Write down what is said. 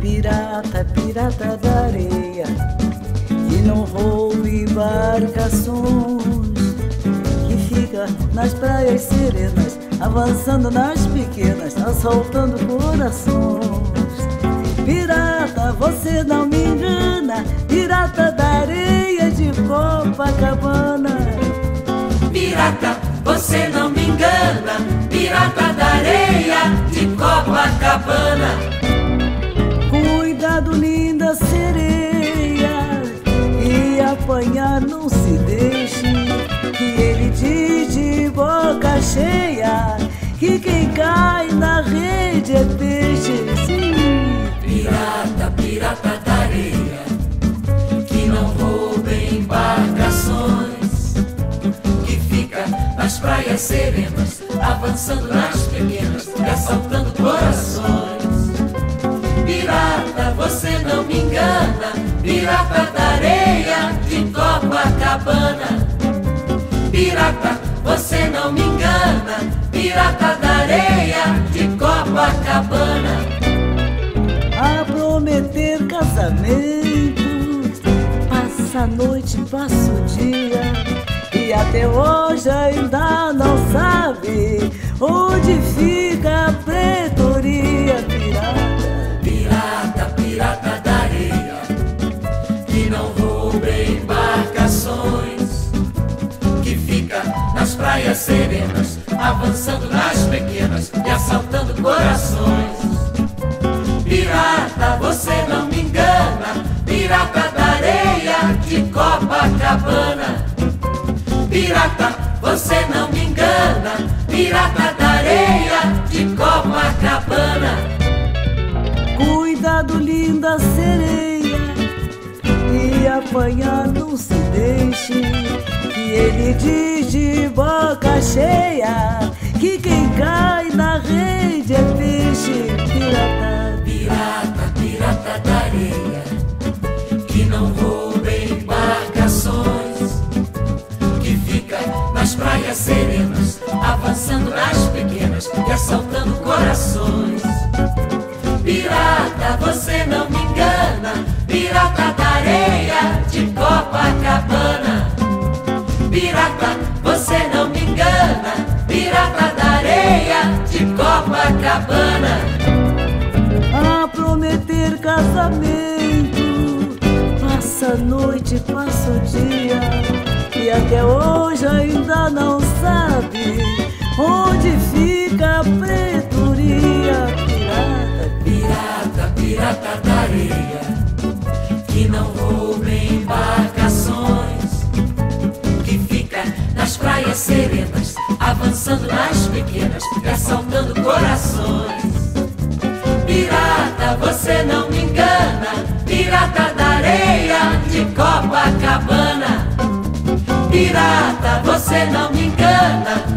pirata, pirata da areia, que não rouba embarcações, que fica nas praias serenas, avançando nas pequenas, assaltando corações. Pirata, você não me engana, pirata da areia de Copacabana. Pirata, você não me engana, pirata da areia de Copacabana. Não se deixe, que ele diz de boca cheia, que quem cai na rede é peixe. Sim. Pirata, pirata da areia, que não rouba embarcações, que fica nas praias serenas, avançando nas pequenas e assaltando corações. Pirata, você não me engana, pirata não me engana, pirata da areia de Copacabana. a prometer casamentos. Passa a noite, passa o dia. E até hoje ainda não sabe onde fica praias serenas, avançando nas pequenas e assaltando corações. Pirata, você não me engana, pirata da areia de Copacabana. Pirata, você não me engana, pirata da areia de Copacabana. Cuidado, linda sereia, apanhar não se deixe. Que ele diz de boca cheia que quem cai na rede é peixe pirata. Pirata, pirata da areia, que não rouba embarcações, que fica nas praias serenas, avançando nas pequenas e assaltando corações. A prometer casamento. Passa a noite, passa o dia, e até hoje ainda não sabe onde fica a pretoria pirata. Pirata, pirata da areia, que não rouba embarcações, que fica nas praias serenas, avançando nas pequenas e assaltando corações você não me engana. Pirata da areia de Copacabana. Pirata, você não me engana.